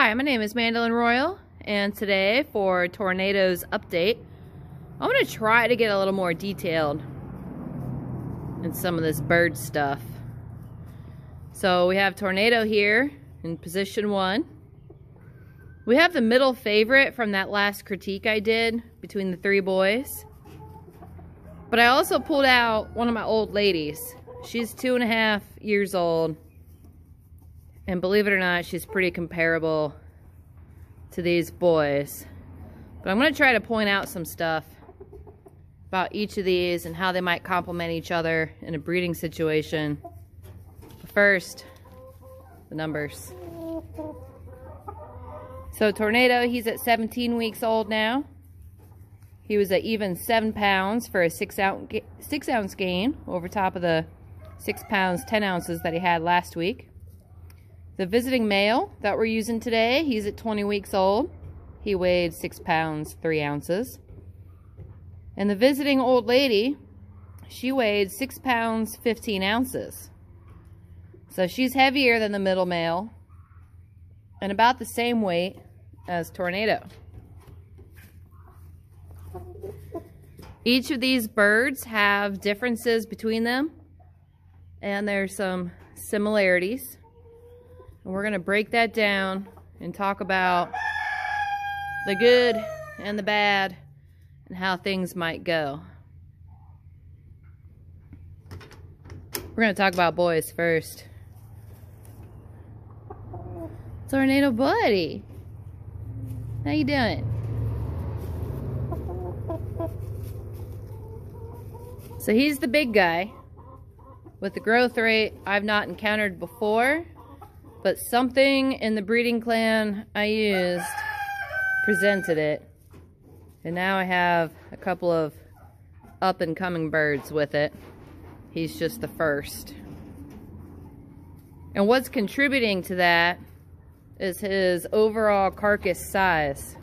Hi, my name is Mandolin Royal, and today for Tornadoes Update, I'm going to try to get a little more detailed in some of this bird stuff. So we have Tornado here in position one. We have the middle favorite from that last critique I did between the three boys. But I also pulled out one of my old ladies. She's two and a half years old. And believe it or not, she's pretty comparable to these boys. But I'm going to try to point out some stuff about each of these and how they might complement each other in a breeding situation. But first, the numbers. So Tornado, he's at 17 weeks old now. He was at even 7 pounds for a 6 ounce, six ounce gain over top of the 6 pounds 10 ounces that he had last week. The visiting male that we're using today, he's at 20 weeks old. He weighed 6 pounds 3 ounces. And the visiting old lady, she weighed 6 pounds 15 ounces. So she's heavier than the middle male and about the same weight as Tornado. Each of these birds have differences between them and there's some similarities. And we're going to break that down and talk about the good and the bad and how things might go. We're going to talk about boys first. Tornado Buddy. How you doing? So he's the big guy with the growth rate I've not encountered before but something in the breeding clan I used presented it. And now I have a couple of up and coming birds with it. He's just the first. And what's contributing to that is his overall carcass size.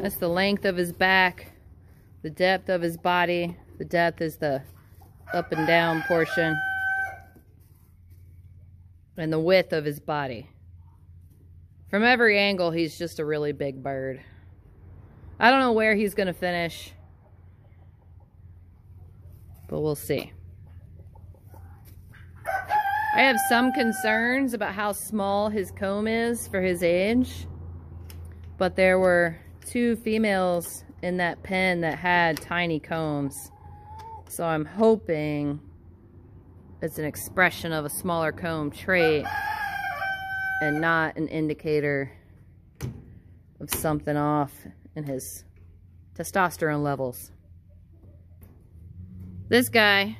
That's the length of his back, the depth of his body. The depth is the up and down portion and the width of his body. From every angle, he's just a really big bird. I don't know where he's going to finish, but we'll see. I have some concerns about how small his comb is for his age, but there were two females in that pen that had tiny combs. So I'm hoping it's an expression of a smaller comb trait and not an indicator of something off in his testosterone levels. This guy,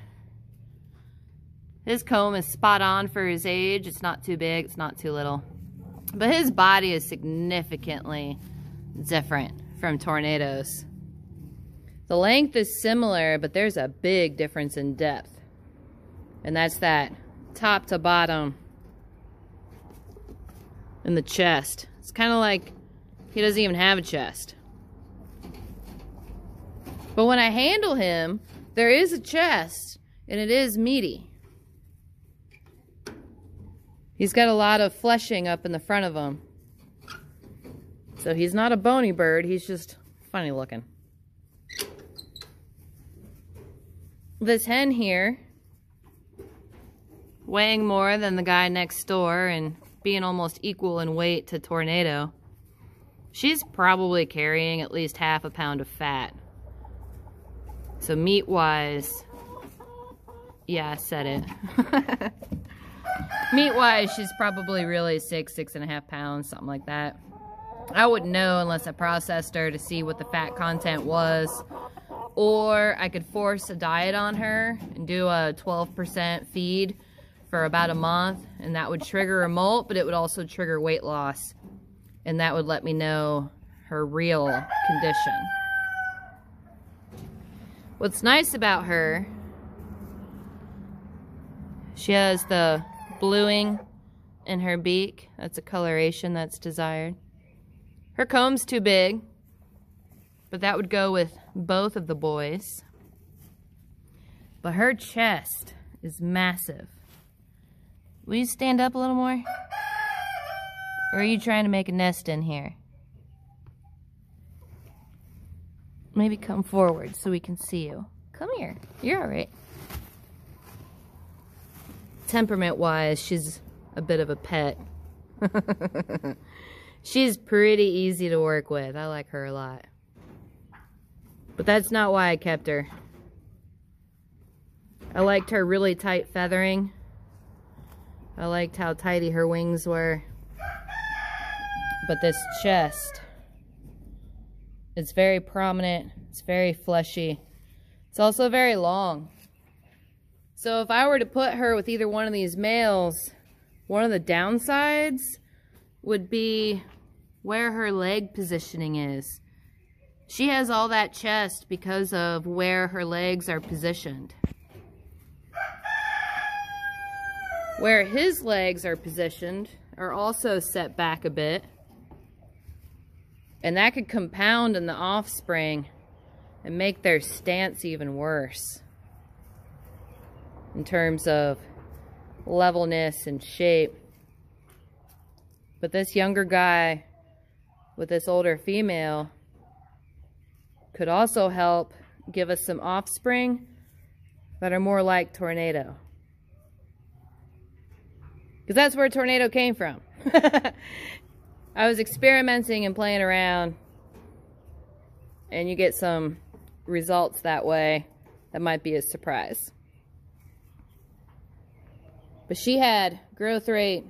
his comb is spot on for his age. It's not too big, it's not too little. But his body is significantly different from Tornado's. The length is similar, but there's a big difference in depth. And that's that top to bottom in the chest. It's kind of like he doesn't even have a chest. But when I handle him, there is a chest and it is meaty. He's got a lot of fleshing up in the front of him. So he's not a bony bird, he's just funny looking. This hen here weighing more than the guy next door and being almost equal in weight to Tornado. She's probably carrying at least half a pound of fat. So meat-wise, yeah, I said it. meat-wise, she's probably really six, six and a half pounds, something like that. I wouldn't know unless I processed her to see what the fat content was. Or I could force a diet on her and do a 12% feed for about a month and that would trigger a molt, but it would also trigger weight loss. And that would let me know her real condition. What's nice about her, she has the bluing in her beak. That's a coloration that's desired. Her comb's too big, but that would go with both of the boys. But her chest is massive. Will you stand up a little more? Or are you trying to make a nest in here? Maybe come forward so we can see you. Come here. You're alright. Temperament-wise, she's a bit of a pet. she's pretty easy to work with. I like her a lot. But that's not why I kept her. I liked her really tight feathering. I liked how tidy her wings were. But this chest, it's very prominent. It's very fleshy. It's also very long. So if I were to put her with either one of these males, one of the downsides would be where her leg positioning is. She has all that chest because of where her legs are positioned. Where his legs are positioned are also set back a bit. And that could compound in the offspring and make their stance even worse in terms of levelness and shape. But this younger guy with this older female could also help give us some offspring that are more like Tornado. Because that's where Tornado came from. I was experimenting and playing around and you get some results that way that might be a surprise. But she had growth rate,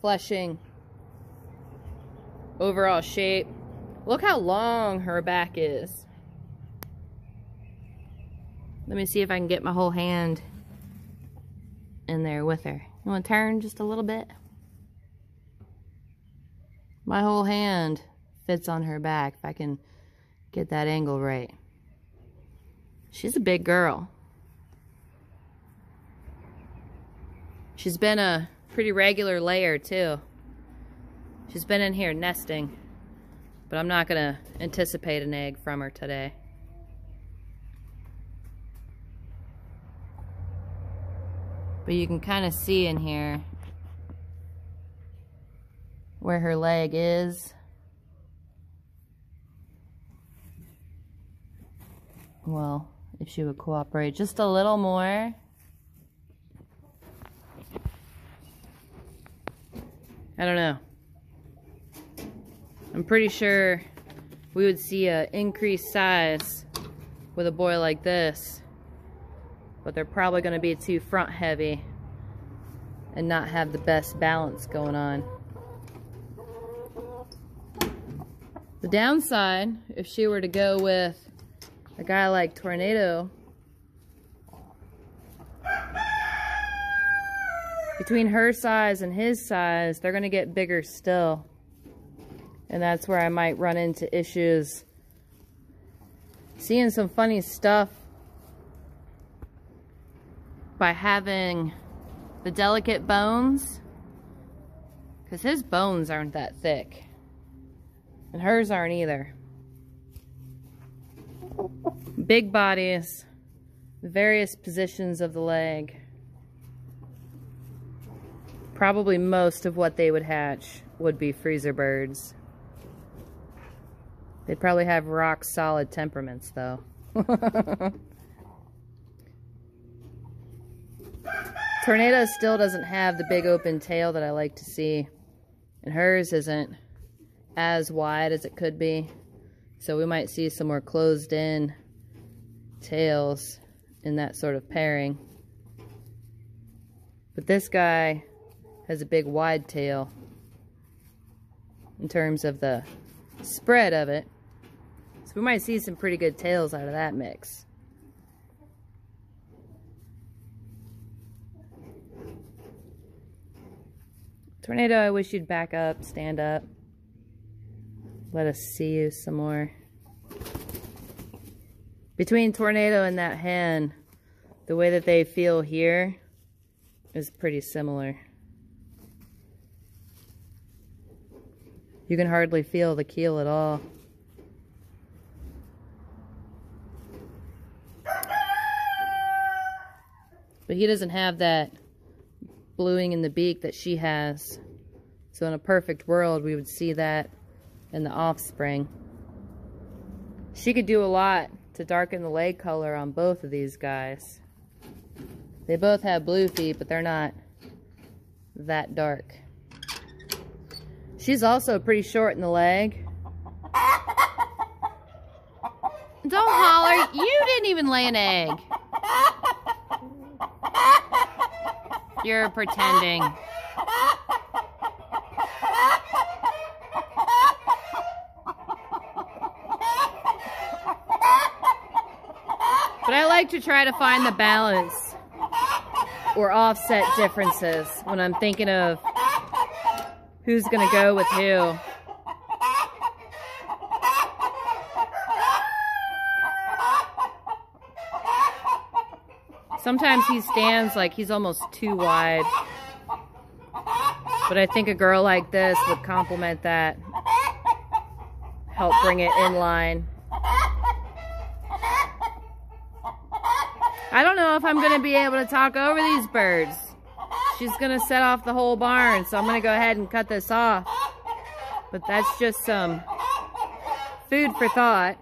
fleshing, overall shape. Look how long her back is. Let me see if I can get my whole hand in there with her. You want to turn just a little bit? My whole hand fits on her back if I can get that angle right. She's a big girl. She's been a pretty regular layer too. She's been in here nesting, but I'm not gonna anticipate an egg from her today. But you can kind of see in here where her leg is. Well, if she would cooperate just a little more. I don't know. I'm pretty sure we would see an increased size with a boy like this. But they're probably going to be too front heavy and not have the best balance going on. The downside, if she were to go with a guy like Tornado, between her size and his size, they're going to get bigger still. And that's where I might run into issues. Seeing some funny stuff by having the delicate bones. Because his bones aren't that thick. And hers aren't either. Big bodies, various positions of the leg probably most of what they would hatch would be freezer birds. They'd probably have rock solid temperaments though. Tornado still doesn't have the big open tail that I like to see. And hers isn't as wide as it could be. So we might see some more closed in tails in that sort of pairing. But this guy has a big wide tail in terms of the spread of it. So we might see some pretty good tails out of that mix. Tornado, I wish you'd back up, stand up. Let us see you some more. Between Tornado and that hen, the way that they feel here is pretty similar. You can hardly feel the keel at all. But he doesn't have that bluing in the beak that she has. So in a perfect world, we would see that in the offspring. She could do a lot to darken the leg color on both of these guys. They both have blue feet, but they're not that dark. She's also pretty short in the leg. Don't holler. You didn't even lay an egg. You're pretending. But I like to try to find the balance or offset differences when I'm thinking of who's going to go with who. Sometimes he stands like he's almost too wide. But I think a girl like this would complement that. Help bring it in line. I don't know if I'm going to be able to talk over these birds. She's going to set off the whole barn, so I'm going to go ahead and cut this off. But that's just some food for thought.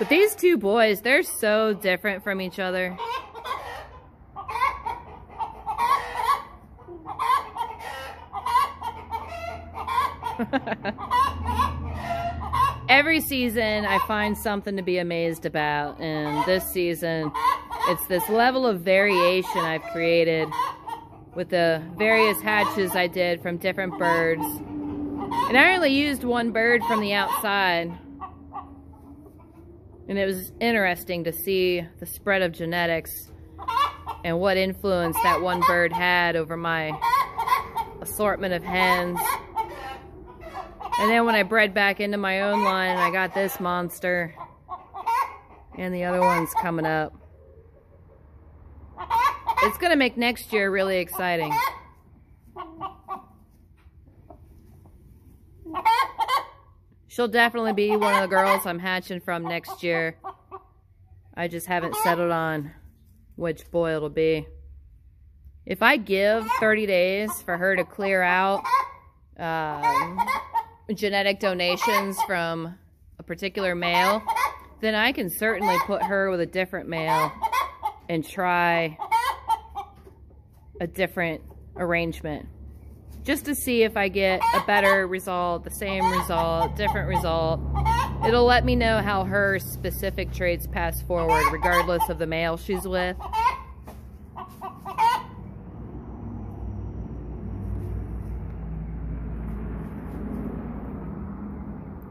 But these two boys, they're so different from each other. Every season, I find something to be amazed about. And this season, it's this level of variation I've created with the various hatches I did from different birds. And I only used one bird from the outside. And it was interesting to see the spread of genetics and what influence that one bird had over my assortment of hens. And then when I bred back into my own line, I got this monster. And the other one's coming up. It's going to make next year really exciting. She'll definitely be one of the girls I'm hatching from next year. I just haven't settled on which boy it'll be. If I give 30 days for her to clear out um, genetic donations from a particular male, then I can certainly put her with a different male and try a different arrangement just to see if I get a better result, the same result, different result. It'll let me know how her specific traits pass forward regardless of the male she's with.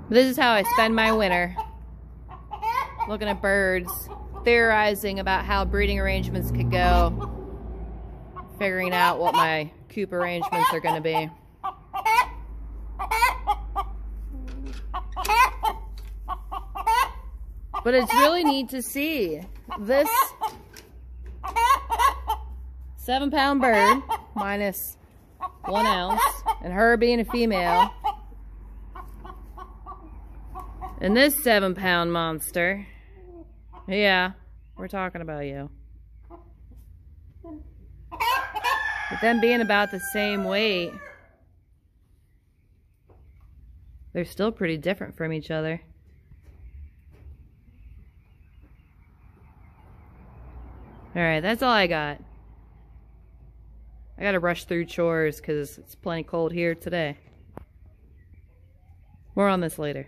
This is how I spend my winter. Looking at birds, theorizing about how breeding arrangements could go, figuring out what my coop arrangements are going to be. But it's really neat to see this seven pound bird minus one ounce and her being a female. And this seven pound monster. Yeah we're talking about you But them being about the same weight, they're still pretty different from each other. Alright, that's all I got. I gotta rush through chores because it's plenty cold here today. More on this later.